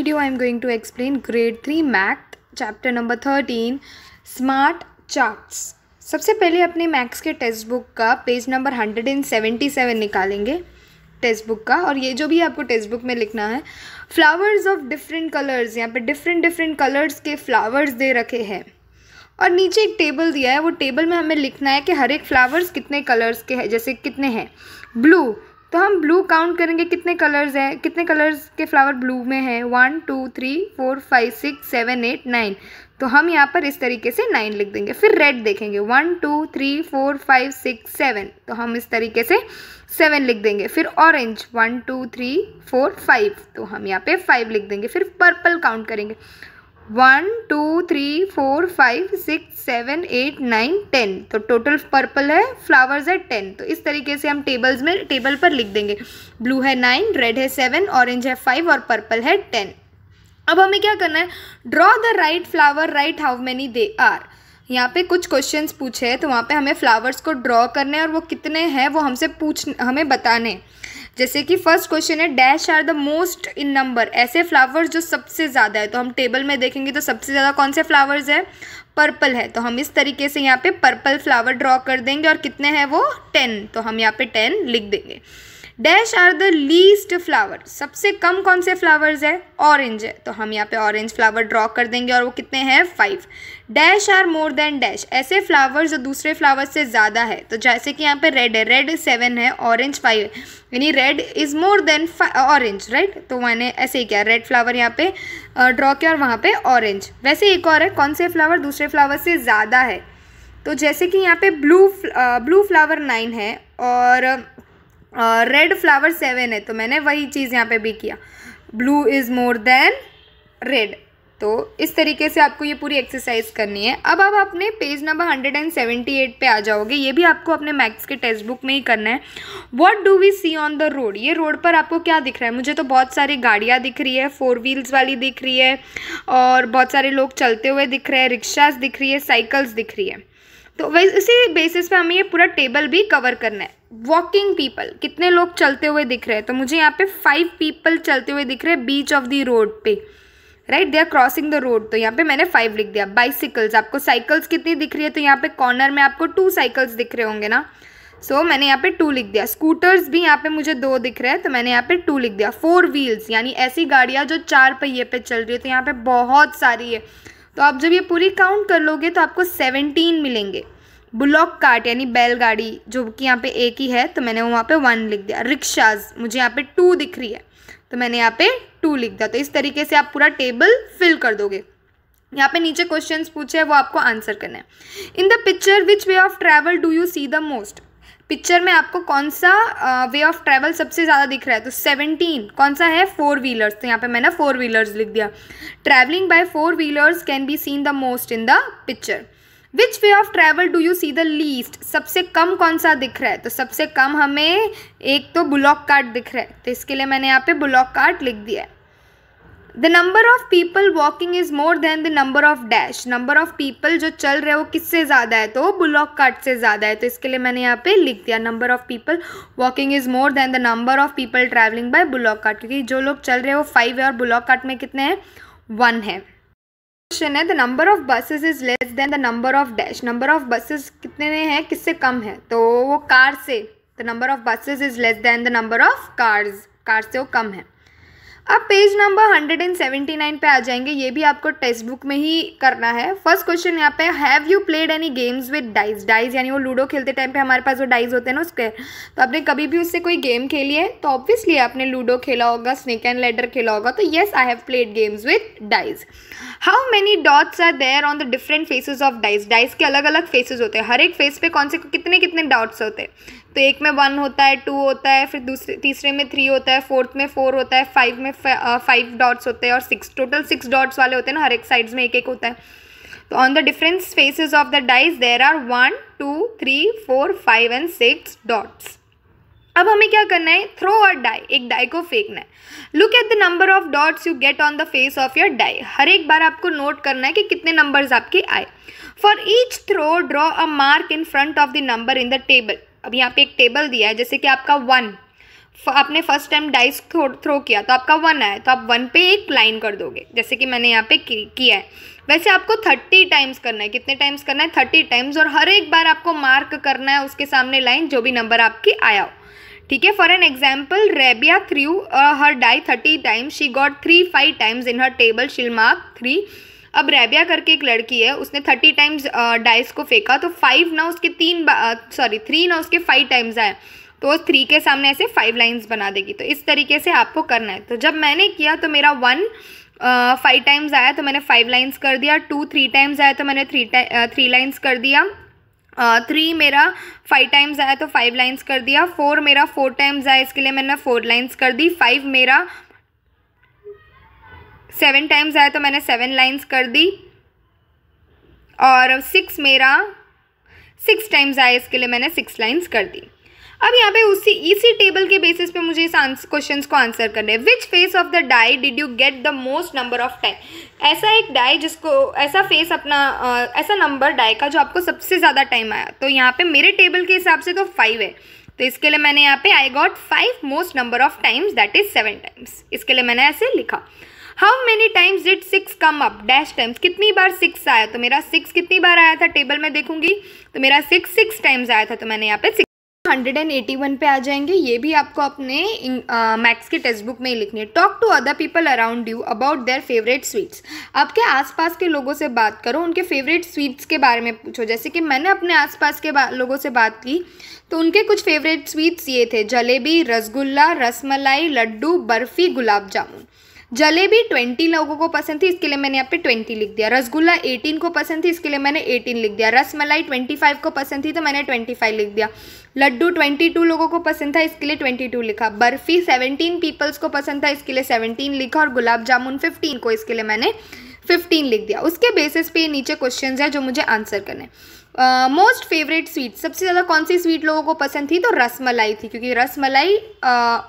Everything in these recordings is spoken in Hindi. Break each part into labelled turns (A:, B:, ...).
A: video, I am going to explain grade 3 math, chapter number 13 smart charts. सबसे पहले अपने मैथ्स के टेक्स्ट बुक का page number hundred and seventy seven निकालेंगे टेक्स्ट बुक का। और ये जो भी आपको टेक्स्ट बुक में लिखना है फ्लावर्स ऑफ़ डिफरेंट कलर्स यहाँ पे डिफरेंट डिफरेंट कलर्स के फ्लावर्स दे रखे हैं। और नीचे एक टेबल दिया है, वो टेबल में हमें लिखना है कि हर एक फ्लावर्स कितने कलर्स के हैं, जैसे कितने हैं। ब्लू तो हम ब्लू काउंट करेंगे कितने कलर्स हैं, कितने कलर्स के फ्लावर ब्लू में हैं? One two three four five six seven eight nine तो हम यहाँ पर इस तरीके से नाइन लिख देंगे। फिर रेड देखेंगे। One two three four five six seven तो हम इस तरीके से सेवन लिख देंगे। फिर orange one two three four five तो हम यहाँ पे फाइव लिख देंगे। फिर पर्पल काउंट करेंगे। One, two, three, four, five, six, seven, eight, nine, ten. तो टोटल पर्पल है, फ्लावर्स है, टेन। तो इस तरीके से हम टेबल्स में, टेबल पर लिख देंगे। ब्लू है, नाइन, रेड है, सेवन, ऑरेंज है, फाइव और पर्पल है, टेन। अब हमें क्या करना है? Draw the right flower right how many they are यहाँ पे कुछ क्वेश्चंस पूछे हैं तो वहाँ पे हमें फ्लावर्स को ड्रॉ करने और वो कितने हैं, वो हमसे पूछ, हमें बताने जैसे कि फ़र्स्ट क्वेश्चन है dash are the most in number ऐसे फ्लावर्स जो सबसे ज़्यादा है तो हम टेबल में देखेंगे तो सबसे ज़्यादा कौन से फ्लावर्स है? पर्पल है तो हम इस तरीके से यहाँ पे पर्पल फ्लावर ड्रॉ कर देंगे और कितने हैं वो? टेन तो हम यहाँ पे टेन लिख देंगे। Dash are the least flower. सबसे कम कौन से फ्लावर्स है? ऑरेंज है। तो हम यहाँ पे ऑरेंज फ्लावर ड्रॉ कर देंगे और वो कितने हैं? Five. Dash are more than dash. ऐसे फ्लावर्स जो दूसरे फ्लावर से ज़्यादा है तो जैसे कि यहाँ पे रेड है, रेड सेवन है, ऑरेंज फाइव है। यानी red is more than orange, right? तो मैंने ऐसे ही किया, रेड फ्लावर यहाँ पे ड्रॉ किया और वहाँ पे ऑरेंज। वैसे एक और है, कौन से फ्लावर दूसरे फ्लावर से ज़्यादा है? तो जैसे कि यहाँ पे ब्लू ब्लू फ्लावर नाइन है और रेड फ्लावर सेवन है तो मैंने वही चीज़ यहाँ पे भी किया। Blue is more than red तो इस तरीके से आपको ये पूरी एक्सरसाइज करनी है। अब आप अपने page number hundred and seventy eight पे आ जाओगे। ये भी आपको अपने मैथ्स के टेक्स्ट बुक में ही करना है। What do we see on the road ये रोड पर आपको क्या दिख रहा है? मुझे तो बहुत सारी गाड़ियाँ दिख रही है फोर व्हील्स वाली दिख रही है, और बहुत सारे लोग चलते हुए दिख रहे हैं रिक्शाज दिख रही है साइकिल्स दिख रही है। तो वैसे इसी बेसिस पे हमें ये पूरा टेबल भी कवर करना है। वॉकिंग पीपल कितने लोग चलते हुए दिख रहे हैं? तो मुझे यहाँ पे फाइव पीपल चलते हुए दिख रहे हैं बीच ऑफ़ द रोड पे। Right they are crossing the road तो यहाँ पे मैंने फाइव लिख दिया। बाइसिकल्स आपको साइकिल्स कितनी दिख रही है? तो यहाँ पे कॉर्नर में आपको टू साइकिल्स दिख रहे होंगे ना? सो so, मैंने यहाँ पे टू लिख दिया। स्कूटर्स भी यहाँ पे मुझे दो दिख रहे हैं तो मैंने यहाँ पे टू लिख दिया। फोर व्हील्स यानी ऐसी गाड़ियाँ जो चार पहिए पे चल रही है तो यहाँ पे बहुत सारी है। तो आप जब ये पूरी काउंट कर लोगे तो आपको सेवनटीन मिलेंगे। बुलॉक कार्ट, यानी बैलगाड़ी, जो कि यहाँ पे एक ही है तो मैंने वहाँ पे वन लिख दिया। रिक्शाज, मुझे यहाँ पे टू दिख रही है तो मैंने यहाँ पे टू लिख दिया। तो इस तरीके से आप पूरा टेबल फिल कर दोगे। यहाँ पे नीचे क्वेश्चंस पूछे हैं, वो आपको आंसर करना है। In the picture which way of travel do you see the most picture में आपको कौन सा वे ऑफ़ ट्रैवल सबसे ज़्यादा दिख रहा है? तो सेवनटीन कौन सा है? फोर व्हीलर्स तो यहाँ पे मैंने फोर व्हीलर्स लिख दिया। Travelling by four wheelers can be seen the most in the picture which way of travel do you see the least सबसे कम कौन सा दिख रहा है? तो सबसे कम हमें एक तो ब्लॉक कार्ट दिख रहा है। तो इसके लिए मैंने यहाँ पे ब्लॉक कार्ट लिख दिया है। The number of people walking is more than the number of dash number of people जो चल रहे हैं वो किससे ज़्यादा है? तो ब्लॉक कार्ट से ज़्यादा है। तो इसके लिए मैंने यहाँ पे लिख दिया number of people walking is more than the number of people travelling by bullock cart क्योंकि जो लोग चल रहे हैं वो फाइव है और ब्लॉक कार्ट में कितने हैं? वन है। क्वेश्चन है the number of buses is less than the number of dash number of buses कितने हैं, किससे कम है? तो वो कार से the number of buses is less than the number of cars car से वो कम है। अब page number hundred and seventy nine पे आ जाएँगे। ये भी आपको टेक्स्ट बुक में ही करना है। फ़र्स्ट क्वेश्चन यहाँ पे have you played any games with dice dice यानी वो लूडो खेलते टाइम पे हमारे पास वो डाइस होते हैं ना उसके। तो आपने कभी भी उससे कोई गेम खेली है तो ऑब्वियसली आपने लूडो खेला होगा स्नेक एंड लेडर खेला होगा। तो yes I have played games with dice how many dots are there on the different faces of dice dice के अलग अलग फेसेस होते हैं। हर एक फेस पे कौन से कितने कितने डॉट्स होते हैं? तो एक में वन होता है टू होता है, फिर दूसरे, तीसरे में थ्री होता है फोर्थ में फोर होता है फाइव में फाइव डॉट्स होते हैं और सिक्स टोटल सिक्स डॉट्स वाले होते हैं ना, हर एक साइड्स में एक एक होता है। तो on the different faces of the dice there are one two three four five and six dots अब हमें क्या करना है? थ्रो और डाई एक डाई को फेंकना है। Look at the number of dots you get on the face of your die हर एक बार आपको नोट करना है कि कितने नंबर्स आपके आए। For each throw draw a mark in front of the number in the table अब यहाँ पे एक टेबल दिया है, जैसे कि आपका वन आपने फ़र्स्ट टाइम डाइस थ्रो किया तो आपका वन आया तो आप वन पे एक लाइन कर दोगे, जैसे कि मैंने यहाँ पे किया है। वैसे आपको थर्टी टाइम्स करना है, कितने टाइम्स करना है? थर्टी टाइम्स और हर एक बार आपको मार्क करना है, उसके सामने लाइन जो भी नंबर आपकी आया हो। ठीक है for an example Rabia threw her die thirty times she got three five times in her table she'll mark three अब रेबिया करके एक लड़की है, उसने थर्टी टाइम्स डाइस को फेंका तो फाइव ना उसके तीन सॉरी थ्री ना उसके फाइव टाइम्स आए तो थ्री के सामने ऐसे फाइव लाइन्स बना देगी। तो इस तरीके से आपको करना है। तो जब मैंने किया तो मेरा वन फाइव टाइम्स आया तो मैंने फाइव लाइन्स कर दिया। टू थ्री टाइम्स आया तो मैंने थ्री थ्री लाइन्स कर दिया। थ्री uh, मेरा फाइव टाइम्स आया तो फाइव लाइन्स कर दिया। फोर मेरा फोर टाइम्स आया इसके लिए मैंने फोर लाइन्स कर दी। फाइव मेरा सेवन टाइम्स आया तो मैंने सेवन लाइन्स कर दी। और सिक्स मेरा सिक्स टाइम्स आया इसके लिए मैंने सिक्स लाइन्स कर दी। अब यहाँ पे उसी, इसी टेबल के बेसिस पे मुझे इस क्वेश्चंस को आंसर करने which face of the die did you get the most number of time ऐसा एक डाई जिसको, ऐसा फेस अपना ऐसा नंबर डाई का जो आपको सबसे ज़्यादा टाइम आया। तो यहाँ पे मेरे टेबल के हिसाब से तो फाइव है। तो इसके लिए मैंने यहाँ पे I got five most number of times that is seven times इसके लिए मैंने ऐसे लिखा। How many times did six come up dash times कितनी बार सिक्स आया? तो मेरा सिक्स कितनी बार आया था? टेबल में देखूँगी। तो मेरा सिक्स सिक्स टाइम्स आया था तो मैंने यहाँ पे हंड्रेड एंड एटी वन पे आ जाएँगे। ये भी आपको अपने मैथ्स के टेक्स्ट बुक में ही लिखनी है। Talk to other people around you about their favourite sweets आपके आसपास के लोगों से बात करो, उनके फेवरेट स्वीट्स के बारे में पूछो। जैसे कि मैंने अपने आसपास के लोगों से बात की तो उनके कुछ फेवरेट स्वीट्स ये थे। जलेबी, रसगुल्ला, रसमलाई, लड्डू, बर्फ़ी, गुलाब जामुन। जलेबी ट्वेंटी लोगों को पसंद थी इसके लिए मैंने यहाँ पे ट्वेंटी लिख दिया। रसगुल्ला एटीन को पसंद थी इसके लिए मैंने एटीन लिख दिया। रसमलाई ट्वेंटी फाइव को पसंद थी तो मैंने ट्वेंटी फाइव लिख दिया। लड्डू ट्वेंटी टू लोगों को पसंद था इसके लिए ट्वेंटी टू लिखा। बर्फ़ी सेवनटीन पीपल्स को पसंद था इसके लिए सेवनटीन लिखा। और गुलाब जामुन फिफ्टीन को इसके लिए मैंने फिफ्टीन लिख दिया। उसके बेसिस पे नीचे क्वेश्चन है जो मुझे आंसर करने मोस्ट फेवरेट स्वीट सबसे ज़्यादा कौन सी स्वीट लोगों को पसंद थी? तो रसमलाई थी क्योंकि रसमलाई uh,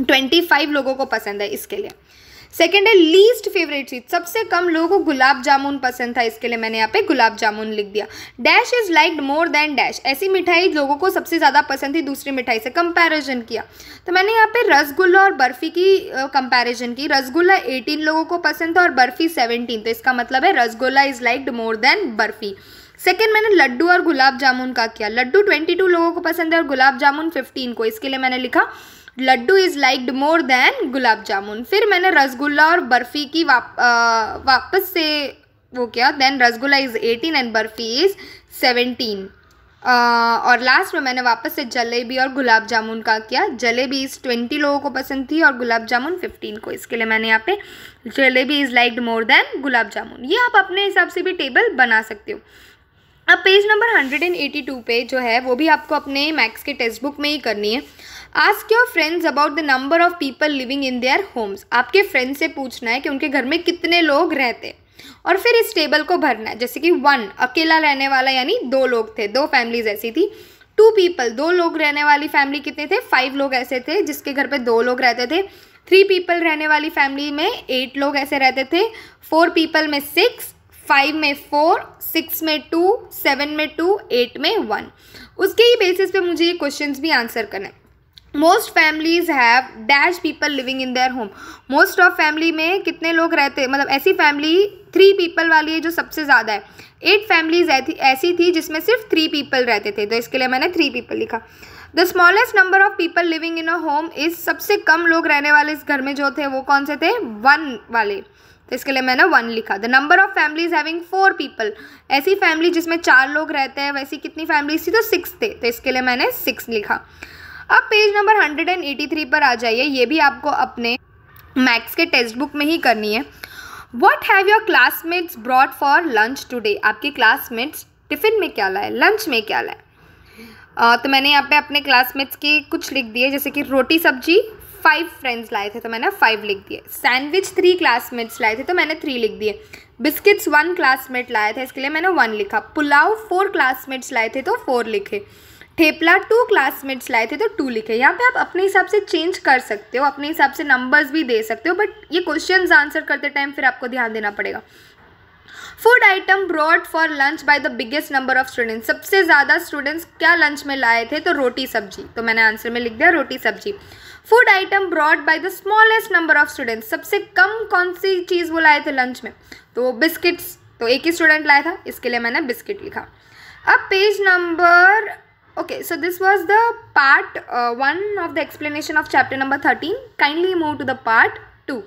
A: ट्वेंटी फाइव लोगों को पसंद है इसके लिए। सेकेंड है लीस्ट फेवरेट चीज़ सबसे कम लोगों को गुलाब जामुन पसंद था इसके लिए मैंने यहाँ पे गुलाब जामुन लिख दिया। Dash is liked more than dash ऐसी मिठाई लोगों को सबसे ज़्यादा पसंद थी दूसरी मिठाई से कंपैरिजन किया। तो मैंने यहाँ पे रसगुल्ला और बर्फ़ी की कंपैरिजन की। रसगुल्ला 18 लोगों को पसंद था और बर्फ़ी 17 तो इसका मतलब है rasgulla is liked more than barfi. Second मैंने लड्डू और गुलाब जामुन का किया। लड्डू 22 लोगों को पसंद है और गुलाब जामुन 15 को। इसके लिए मैंने लिखा laddoo is liked more than gulab jamun. फिर मैंने रसगुल्ला और बर्फ़ी की वाप, आ, वापस से वो किया। Then rasgulla is eighteen and barfi is seventeen और लास्ट में मैंने वापस से जलेबी और गुलाब जामुन का किया। जलेबी इज़ ट्वेंटी लोगों को पसंद थी और गुलाब जामुन फिफ्टीन को। इसके लिए मैंने यहाँ पे jalebi is liked more than gulab jamun. ये आप अपने हिसाब से भी टेबल बना सकते हो। अब page number hundred and eighty two पे जो है, वो भी आपको अपने मैथ्स के टेक्स्ट बुक में ही करनी है। Ask your friends about the number of people living in their homes आपके फ्रेंड से पूछना है कि उनके घर में कितने लोग रहते और फिर इस टेबल को भरना है, जैसे कि वन अकेला रहने वाला यानी दो लोग थे, दो फैमिलीज़ ऐसी थी। टू पीपल दो लोग रहने वाली फैमिली कितने थे? फाइव लोग ऐसे थे, जिसके घर पे दो लोग रहते थे। थ्री पीपल रहने वाली फैमिली में एट लोग ऐसे रहते थे। फोर पीपल में सिक्स फाइव में फोर, सिक्स में टू, सेवन में टू, एट में वन। उसके ही बेसिस पे मुझे ये क्वेश्चन भी आंसर करना है। Most families have dash people living in their home most of family में कितने लोग रहते मतलब ऐसी फैमिली थ्री पीपल वाली है जो सबसे ज़्यादा है। एट फैमिलीज़ ऐसी थी जिसमें सिर्फ़ थ्री पीपल रहते थे तो इसके लिए मैंने थ्री पीपल लिखा। The smallest number of people living in a home is सबसे कम लोग रहने वाले इस घर में जो थे, वो कौन से थे? वन वाले। तो इसके लिए मैंने वन लिखा। The number of families having four people ऐसी फैमिली जिसमें चार लोग रहते हैं, वैसी कितनी फैमिलीज़ थी? तो सिक्स थे। तो इसके लिए मैंने सिक्स लिखा। अब page number hundred and eighty three पर आ जाइए। ये भी आपको अपने मैथ्स के टेक्स्ट बुक में ही करनी है। What have your classmates brought for lunch today आपके क्लासमेट्स टिफ़िन में क्या लाए? लंच में क्या लाए? तो मैंने यहाँ पे अपने क्लासमेट्स के कुछ लिख दिए, जैसे कि रोटी सब्ज़ी फाइव फ्रेंड्स लाए थे तो मैंने फाइव लिख दिए। सैंडविच थ्री क्लासमेट्स लाए थे तो मैंने थ्री लिख दिए। बिस्किट्स वन क्लासमेट लाए थे, इसके लिए मैंने वन लिखा। पुलाव फोर क्लासमेट्स लाए थे तो फोर लिखे। ठेपला टू क्लासमेट्स लाए थे तो टू लिखे। यहाँ पे आप अपने हिसाब से चेंज कर सकते हो, अपने हिसाब से नंबर्स भी दे सकते हो बट ये क्वेश्चन आंसर करते टाइम फिर आपको ध्यान देना पड़ेगा। Food item brought for lunch by the biggest number of students सबसे ज़्यादा स्टूडेंट्स क्या लंच में लाए थे? तो रोटी सब्ज़ी। तो मैंने आंसर में लिख दिया रोटी सब्ज़ी। Food item brought by the smallest number of students सबसे कम कौन सी चीज़ वो लाए थे लंच में? तो बिस्किट्स तो एक ही स्टूडेंट लाया था इसके लिए मैंने बिस्किट लिखा। अब page number so this was the part uh, 1 of the explanation of chapter number 13 kindly move to the part 2